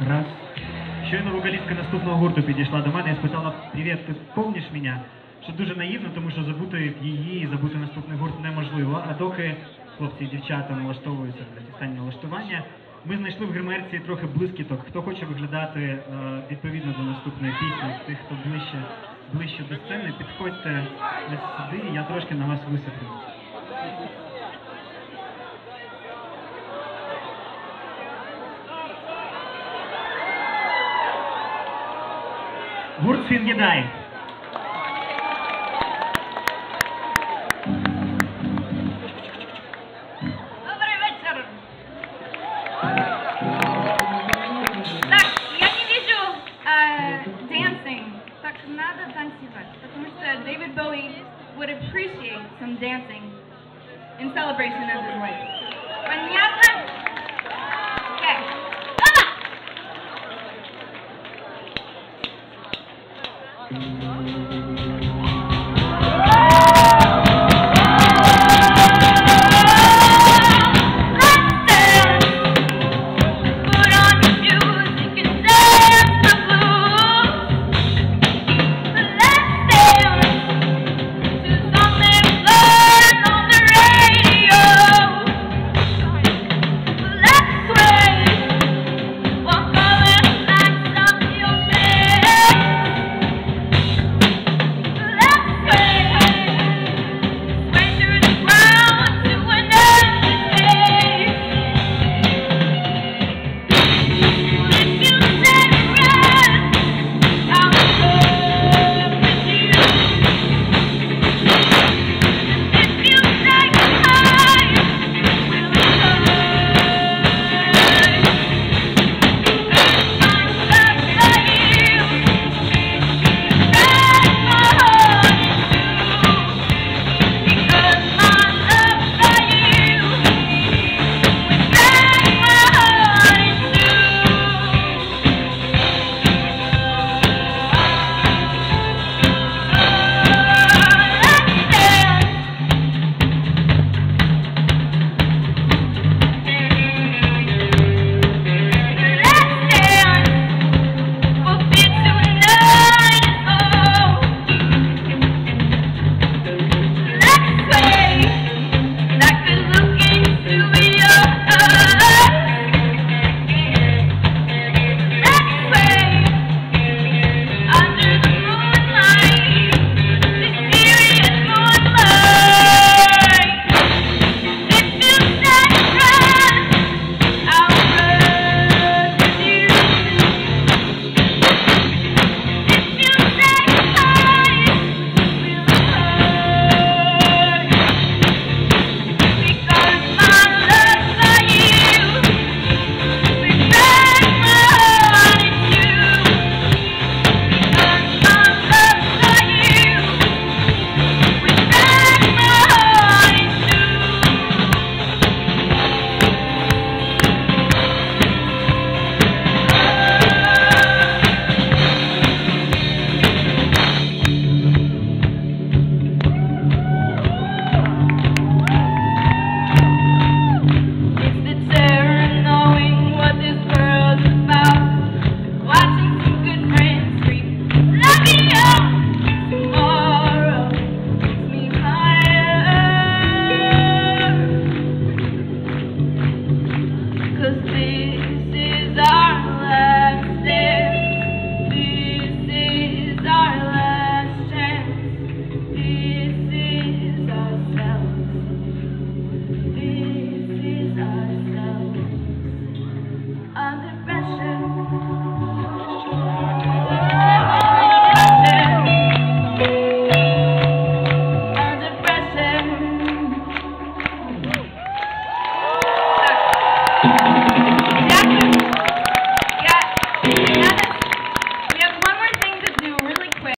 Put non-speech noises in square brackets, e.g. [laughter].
Раз. Щойно вокалістка наступного гурту підійшла до мене і спитала: Привіт, ти помніш мене? Що дуже наївно, тому що забути її забути наступний гурт неможливо. А доки хлопці і дівчата налаштовуються для останнє налаштування, ми знайшли в гримерці трохи блискіток. Хто хоче виглядати е, відповідно до наступної пісні, тих, хто ближче, ближче до сцени, підходьте сюди, я трошки на вас висиплю. Гурт Sphingidae. Добрый вечер. Так, э, David Bowie would appreciate some dancing in celebration of his life. Pressure. [laughs]